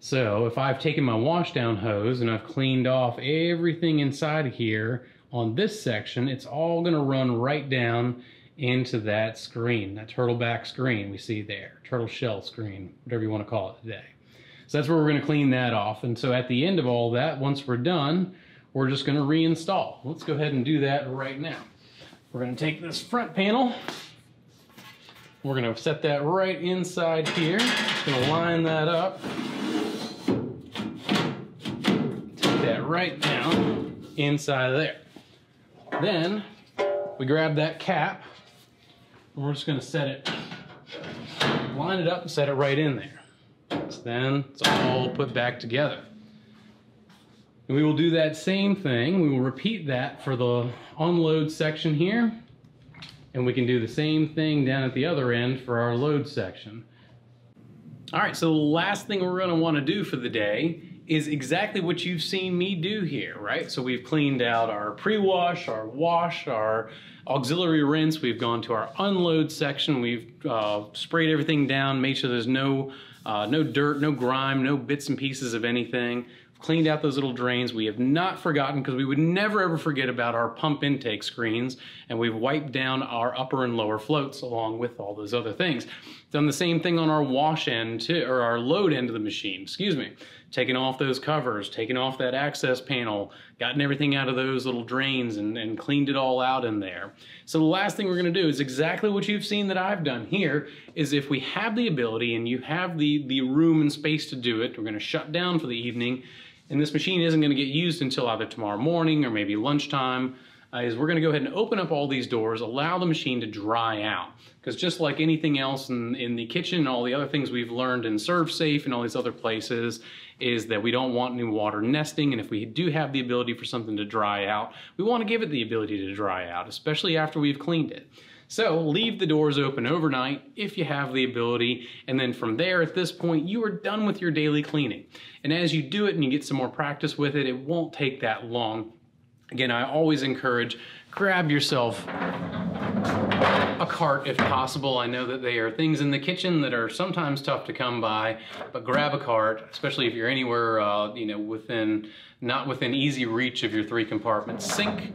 So if I've taken my wash down hose and I've cleaned off everything inside of here, on this section, it's all gonna run right down into that screen, that turtleback screen we see there, turtle shell screen, whatever you wanna call it today. So that's where we're gonna clean that off. And so at the end of all that, once we're done, we're just gonna reinstall. Let's go ahead and do that right now. We're gonna take this front panel, we're gonna set that right inside here. Just gonna line that up. Take that right down inside of there. Then we grab that cap and we're just gonna set it, line it up and set it right in there. So then it's all put back together. And we will do that same thing. We will repeat that for the unload section here. And we can do the same thing down at the other end for our load section. All right, so the last thing we're gonna wanna do for the day is exactly what you've seen me do here, right? So we've cleaned out our pre-wash, our wash, our auxiliary rinse. We've gone to our unload section. We've uh, sprayed everything down, made sure there's no, uh, no dirt, no grime, no bits and pieces of anything cleaned out those little drains. We have not forgotten, because we would never ever forget about our pump intake screens, and we've wiped down our upper and lower floats along with all those other things. Done the same thing on our wash end, or our load end of the machine, excuse me. Taking off those covers, taking off that access panel, gotten everything out of those little drains and, and cleaned it all out in there. So the last thing we're gonna do is exactly what you've seen that I've done here, is if we have the ability and you have the, the room and space to do it, we're gonna shut down for the evening, and this machine isn't going to get used until either tomorrow morning or maybe lunchtime, uh, is we're going to go ahead and open up all these doors, allow the machine to dry out. Because just like anything else in, in the kitchen all the other things we've learned in ServSafe and all these other places, is that we don't want new water nesting. And if we do have the ability for something to dry out, we want to give it the ability to dry out, especially after we've cleaned it. So leave the doors open overnight if you have the ability. And then from there, at this point, you are done with your daily cleaning. And as you do it and you get some more practice with it, it won't take that long. Again, I always encourage grab yourself a cart if possible. I know that they are things in the kitchen that are sometimes tough to come by, but grab a cart, especially if you're anywhere, uh, you know, within, not within easy reach of your three compartment sink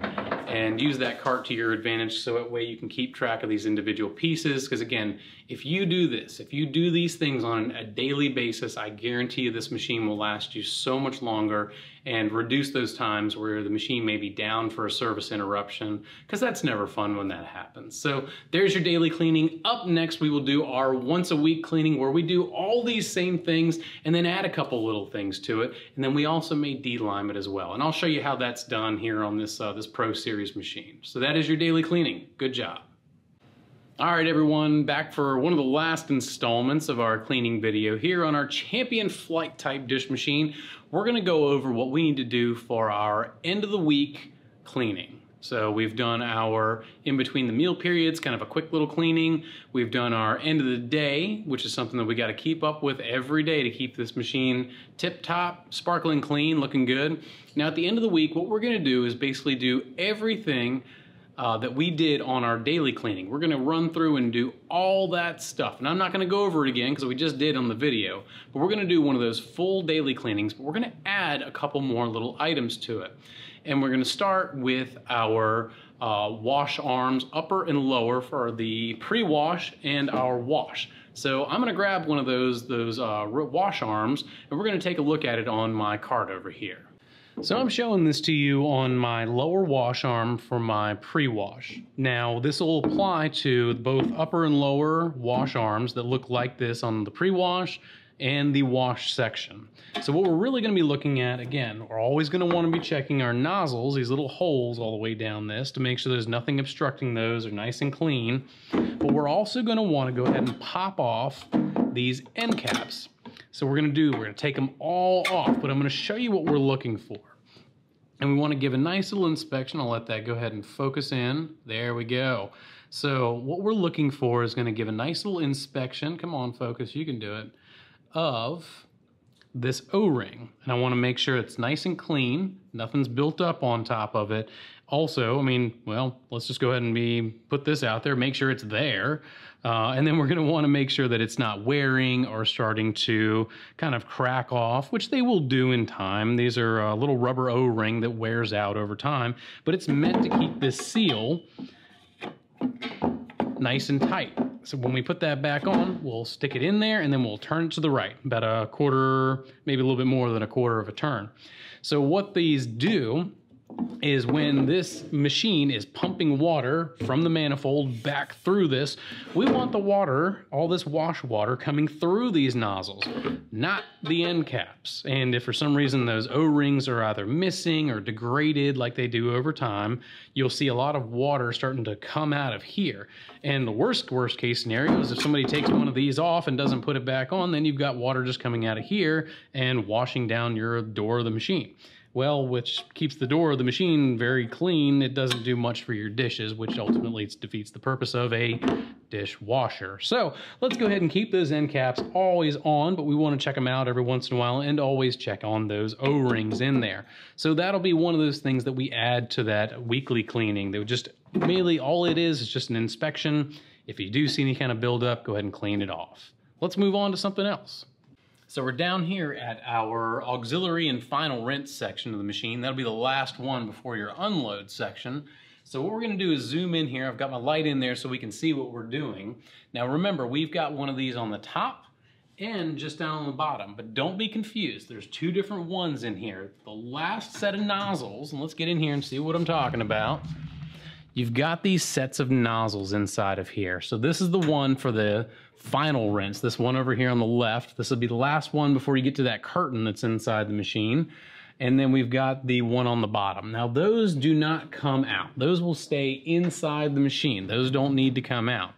and use that cart to your advantage so that way you can keep track of these individual pieces. Because again, if you do this, if you do these things on a daily basis, I guarantee you this machine will last you so much longer and reduce those times where the machine may be down for a service interruption, because that's never fun when that happens. So there's your daily cleaning. Up next, we will do our once a week cleaning where we do all these same things and then add a couple little things to it. And then we also may de-lime it as well. And I'll show you how that's done here on this, uh, this Pro Series machine. So that is your daily cleaning. Good job. All right, everyone, back for one of the last installments of our cleaning video here on our Champion Flight type dish machine. We're gonna go over what we need to do for our end of the week cleaning. So we've done our in between the meal periods, kind of a quick little cleaning. We've done our end of the day, which is something that we gotta keep up with every day to keep this machine tip top, sparkling clean, looking good. Now at the end of the week, what we're gonna do is basically do everything uh, that we did on our daily cleaning. We're gonna run through and do all that stuff. And I'm not gonna go over it again because we just did on the video, but we're gonna do one of those full daily cleanings, but we're gonna add a couple more little items to it. And we're gonna start with our uh, wash arms, upper and lower for the pre-wash and our wash. So I'm gonna grab one of those, those uh, wash arms and we're gonna take a look at it on my cart over here. So I'm showing this to you on my lower wash arm for my pre-wash. Now this will apply to both upper and lower wash arms that look like this on the pre-wash and the wash section. So what we're really gonna be looking at, again, we're always gonna wanna be checking our nozzles, these little holes all the way down this to make sure there's nothing obstructing those, are nice and clean. But we're also gonna wanna go ahead and pop off these end caps. So we're gonna do, we're gonna take them all off, but I'm gonna show you what we're looking for. And we wanna give a nice little inspection. I'll let that go ahead and focus in. There we go. So what we're looking for is gonna give a nice little inspection. Come on, focus, you can do it. Of this O-ring. And I wanna make sure it's nice and clean, nothing's built up on top of it. Also, I mean, well, let's just go ahead and be put this out there, make sure it's there. Uh, and then we're gonna wanna make sure that it's not wearing or starting to kind of crack off, which they will do in time. These are a little rubber O-ring that wears out over time, but it's meant to keep this seal nice and tight. So when we put that back on, we'll stick it in there and then we'll turn it to the right, about a quarter, maybe a little bit more than a quarter of a turn. So what these do is when this machine is pumping water from the manifold back through this, we want the water, all this wash water coming through these nozzles, not the end caps. And if for some reason those O-rings are either missing or degraded like they do over time, you'll see a lot of water starting to come out of here. And the worst, worst case scenario is if somebody takes one of these off and doesn't put it back on, then you've got water just coming out of here and washing down your door of the machine well, which keeps the door of the machine very clean. It doesn't do much for your dishes, which ultimately defeats the purpose of a dishwasher. So let's go ahead and keep those end caps always on, but we want to check them out every once in a while and always check on those O-rings in there. So that'll be one of those things that we add to that weekly cleaning. They would just mainly all it is is just an inspection. If you do see any kind of buildup, go ahead and clean it off. Let's move on to something else. So we're down here at our auxiliary and final rinse section of the machine. That'll be the last one before your unload section. So what we're gonna do is zoom in here. I've got my light in there so we can see what we're doing. Now remember, we've got one of these on the top and just down on the bottom, but don't be confused. There's two different ones in here. The last set of nozzles, and let's get in here and see what I'm talking about. You've got these sets of nozzles inside of here. So this is the one for the final rinse. This one over here on the left, this will be the last one before you get to that curtain that's inside the machine. And then we've got the one on the bottom. Now those do not come out. Those will stay inside the machine. Those don't need to come out.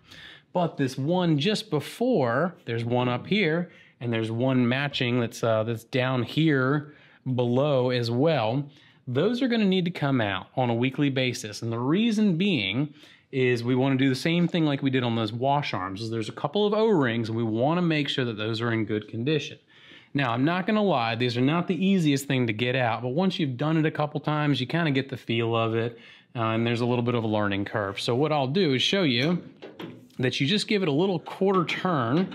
But this one just before, there's one up here, and there's one matching that's, uh, that's down here below as well. Those are gonna need to come out on a weekly basis. And the reason being is we want to do the same thing like we did on those wash arms. Is there's a couple of O-rings and we want to make sure that those are in good condition. Now, I'm not going to lie, these are not the easiest thing to get out, but once you've done it a couple times, you kind of get the feel of it, uh, and there's a little bit of a learning curve. So what I'll do is show you that you just give it a little quarter turn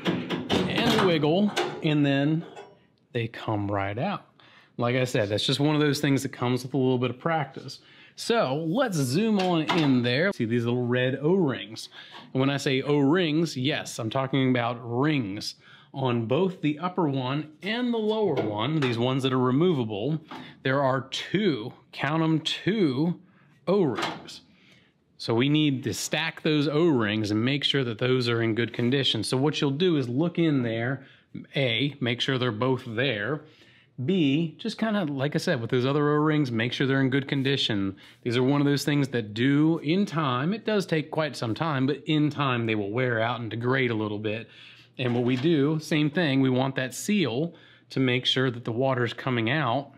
and wiggle, and then they come right out. Like I said, that's just one of those things that comes with a little bit of practice. So let's zoom on in there. See these little red O-rings. And when I say O-rings, yes, I'm talking about rings on both the upper one and the lower one, these ones that are removable, there are two, count them two O-rings. So we need to stack those O-rings and make sure that those are in good condition. So what you'll do is look in there, A, make sure they're both there, B, just kind of, like I said, with those other O-rings, make sure they're in good condition. These are one of those things that do, in time, it does take quite some time, but in time they will wear out and degrade a little bit. And what we do, same thing, we want that seal to make sure that the water is coming out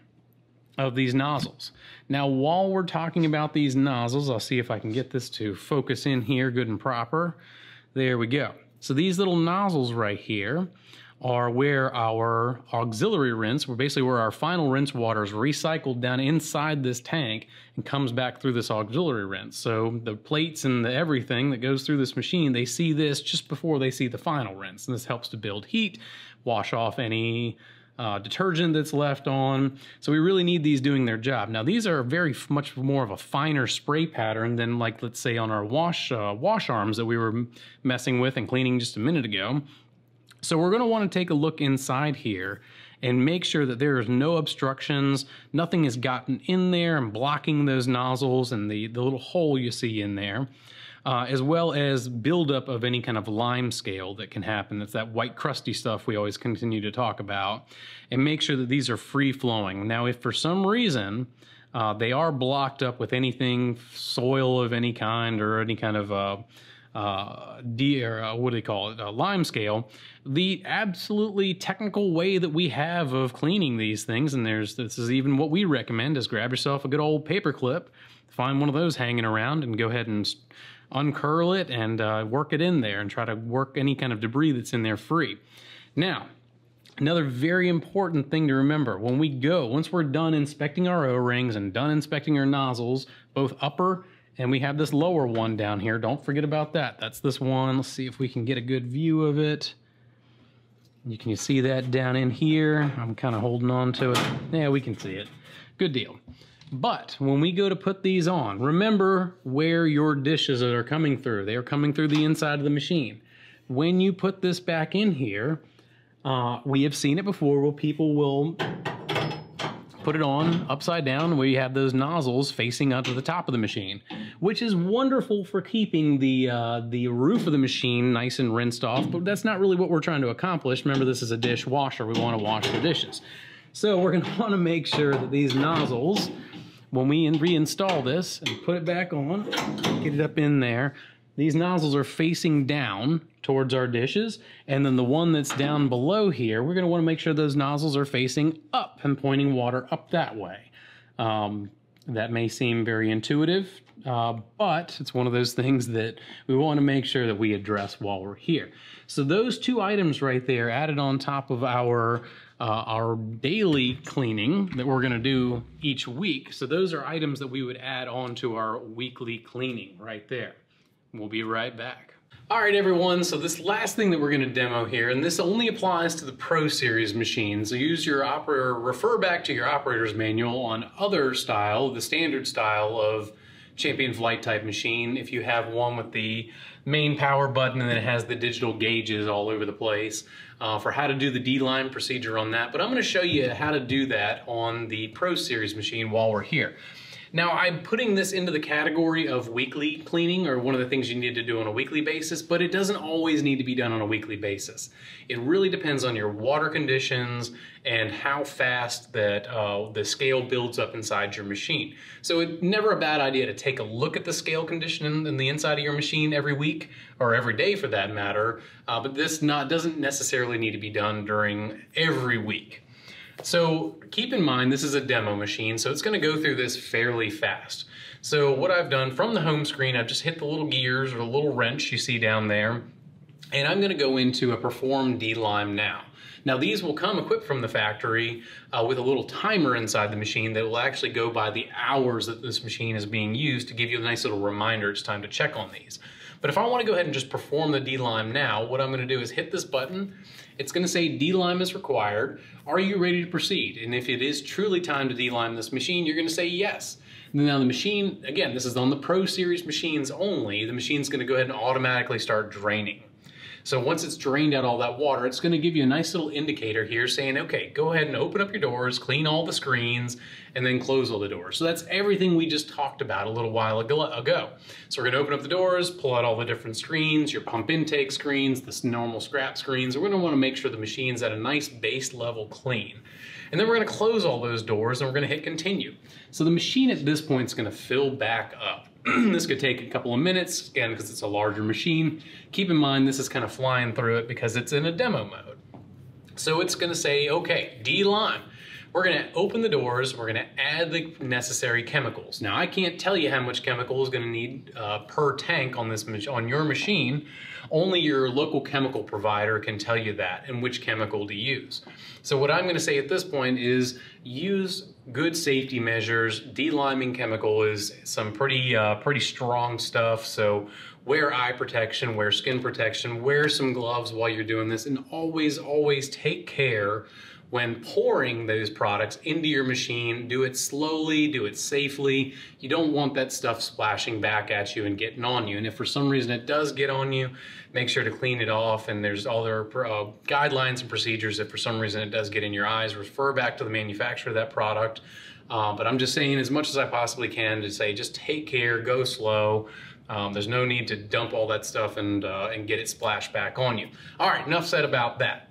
of these nozzles. Now, while we're talking about these nozzles, I'll see if I can get this to focus in here good and proper. There we go. So these little nozzles right here are where our auxiliary rinse, where basically where our final rinse water is recycled down inside this tank and comes back through this auxiliary rinse. So the plates and the everything that goes through this machine, they see this just before they see the final rinse. And this helps to build heat, wash off any uh, detergent that's left on. So we really need these doing their job. Now these are very much more of a finer spray pattern than like, let's say on our wash, uh, wash arms that we were messing with and cleaning just a minute ago. So we're gonna wanna take a look inside here and make sure that there is no obstructions, nothing has gotten in there and blocking those nozzles and the, the little hole you see in there, uh, as well as buildup of any kind of lime scale that can happen. That's that white crusty stuff we always continue to talk about. And make sure that these are free flowing. Now, if for some reason uh, they are blocked up with anything, soil of any kind or any kind of uh, uh, D, or, uh, what do they call it, uh, lime scale, the absolutely technical way that we have of cleaning these things, and there's this is even what we recommend, is grab yourself a good old paper clip, find one of those hanging around, and go ahead and uncurl it and uh, work it in there and try to work any kind of debris that's in there free. Now, Another very important thing to remember when we go, once we're done inspecting our O-rings and done inspecting our nozzles, both upper and we have this lower one down here. Don't forget about that. That's this one. Let's see if we can get a good view of it. You can see that down in here? I'm kind of holding on to it. Yeah, we can see it. Good deal. But when we go to put these on, remember where your dishes are coming through. They are coming through the inside of the machine. When you put this back in here, uh, we have seen it before where people will put it on upside down where you have those nozzles facing onto the top of the machine, which is wonderful for keeping the uh, the roof of the machine nice and rinsed off, but that's not really what we're trying to accomplish. Remember, this is a dishwasher. We want to wash the dishes. So we're going to want to make sure that these nozzles, when we reinstall this and put it back on, get it up in there, these nozzles are facing down towards our dishes. And then the one that's down below here, we're gonna wanna make sure those nozzles are facing up and pointing water up that way. Um, that may seem very intuitive, uh, but it's one of those things that we want to make sure that we address while we're here. So those two items right there added on top of our uh, our daily cleaning that we're going to do each week. So those are items that we would add on to our weekly cleaning right there. We'll be right back. All right, everyone, so this last thing that we're gonna demo here, and this only applies to the Pro Series machines, so use your operator, refer back to your operator's manual on other style, the standard style of Champion Flight type machine. If you have one with the main power button and then it has the digital gauges all over the place uh, for how to do the D-lime procedure on that. But I'm gonna show you how to do that on the Pro Series machine while we're here. Now I'm putting this into the category of weekly cleaning or one of the things you need to do on a weekly basis, but it doesn't always need to be done on a weekly basis. It really depends on your water conditions and how fast that uh, the scale builds up inside your machine. So it's never a bad idea to take a look at the scale condition in, in the inside of your machine every week or every day for that matter, uh, but this not doesn't necessarily need to be done during every week. So keep in mind, this is a demo machine, so it's gonna go through this fairly fast. So what I've done from the home screen, I've just hit the little gears or the little wrench you see down there, and I'm gonna go into a Perform D-Lime now. Now these will come equipped from the factory uh, with a little timer inside the machine that will actually go by the hours that this machine is being used to give you a nice little reminder it's time to check on these. But if I wanna go ahead and just perform the D-Lime now, what I'm gonna do is hit this button. It's gonna say D-Lime is required. Are you ready to proceed? And if it is truly time to D-Lime this machine, you're gonna say yes. Now the machine, again, this is on the Pro Series machines only, the machine's gonna go ahead and automatically start draining. So once it's drained out all that water, it's gonna give you a nice little indicator here saying, okay, go ahead and open up your doors, clean all the screens, and then close all the doors. So that's everything we just talked about a little while ago. So we're gonna open up the doors, pull out all the different screens, your pump intake screens, the normal scrap screens. We're gonna wanna make sure the machine's at a nice base level clean. And then we're gonna close all those doors and we're gonna hit continue. So the machine at this point is gonna fill back up. this could take a couple of minutes, again, because it's a larger machine. Keep in mind, this is kind of flying through it because it's in a demo mode. So it's gonna say, okay, D-lime. We're gonna open the doors, we're gonna add the necessary chemicals. Now, I can't tell you how much chemical is gonna need uh, per tank on, this on your machine, only your local chemical provider can tell you that and which chemical to use. So what I'm gonna say at this point is use good safety measures. D-liming chemical is some pretty, uh, pretty strong stuff. So wear eye protection, wear skin protection, wear some gloves while you're doing this, and always, always take care when pouring those products into your machine, do it slowly, do it safely. You don't want that stuff splashing back at you and getting on you. And if for some reason it does get on you, make sure to clean it off. And there's other uh, guidelines and procedures if for some reason it does get in your eyes, refer back to the manufacturer of that product. Uh, but I'm just saying as much as I possibly can to say just take care, go slow. Um, there's no need to dump all that stuff and, uh, and get it splashed back on you. All right, enough said about that.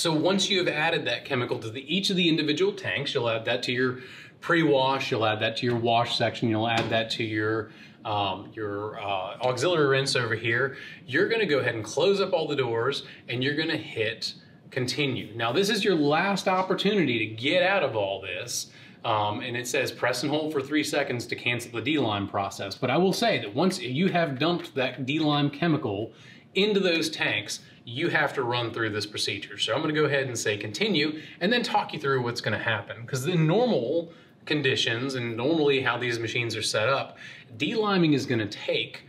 So once you have added that chemical to the, each of the individual tanks, you'll add that to your pre-wash, you'll add that to your wash section, you'll add that to your um, your uh, auxiliary rinse over here. You're gonna go ahead and close up all the doors and you're gonna hit continue. Now this is your last opportunity to get out of all this. Um, and it says press and hold for three seconds to cancel the D-lime process. But I will say that once you have dumped that D-lime chemical into those tanks, you have to run through this procedure. So I'm gonna go ahead and say continue and then talk you through what's gonna happen. Because in normal conditions and normally how these machines are set up, deliming is gonna take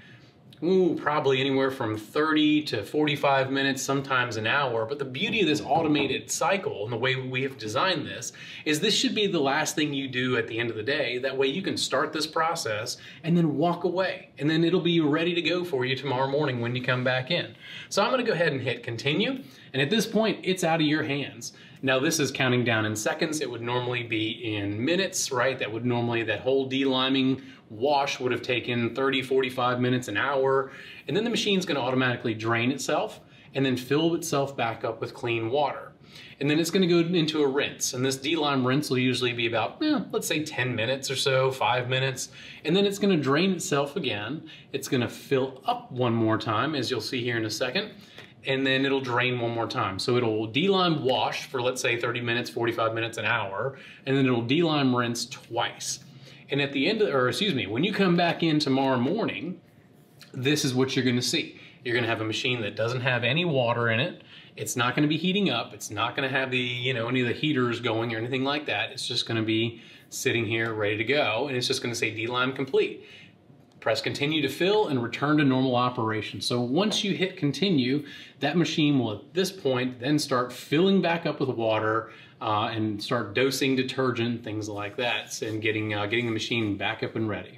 ooh, probably anywhere from 30 to 45 minutes, sometimes an hour. But the beauty of this automated cycle and the way we have designed this is this should be the last thing you do at the end of the day. That way you can start this process and then walk away. And then it'll be ready to go for you tomorrow morning when you come back in. So I'm gonna go ahead and hit continue. And at this point, it's out of your hands. Now this is counting down in seconds. It would normally be in minutes, right? That would normally, that whole deliming wash would have taken 30, 45 minutes, an hour. And then the machine's gonna automatically drain itself and then fill itself back up with clean water. And then it's gonna go into a rinse. And this D-lime rinse will usually be about, eh, let's say 10 minutes or so, five minutes. And then it's gonna drain itself again. It's gonna fill up one more time, as you'll see here in a second and then it'll drain one more time. So it'll D-lime wash for let's say 30 minutes, 45 minutes, an hour, and then it'll D-lime rinse twice. And at the end of, or excuse me, when you come back in tomorrow morning, this is what you're gonna see. You're gonna have a machine that doesn't have any water in it. It's not gonna be heating up. It's not gonna have the, you know, any of the heaters going or anything like that. It's just gonna be sitting here ready to go. And it's just gonna say D-lime complete. Press continue to fill and return to normal operation. So once you hit continue, that machine will at this point then start filling back up with water uh, and start dosing detergent, things like that, and getting, uh, getting the machine back up and ready.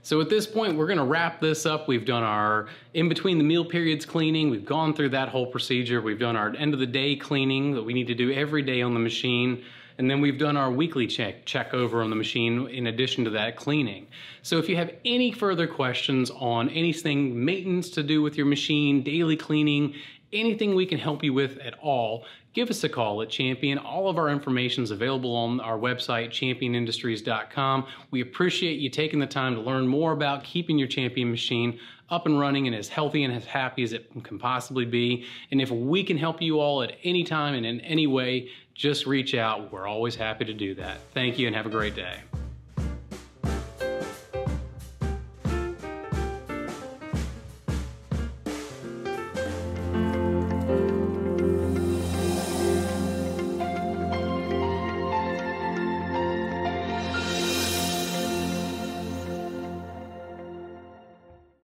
So at this point, we're gonna wrap this up. We've done our in between the meal periods cleaning. We've gone through that whole procedure. We've done our end of the day cleaning that we need to do every day on the machine. And then we've done our weekly check, check over on the machine in addition to that cleaning. So if you have any further questions on anything maintenance to do with your machine, daily cleaning, anything we can help you with at all, give us a call at Champion. All of our information is available on our website, championindustries.com. We appreciate you taking the time to learn more about keeping your Champion machine up and running and as healthy and as happy as it can possibly be. And if we can help you all at any time and in any way, just reach out. We're always happy to do that. Thank you and have a great day.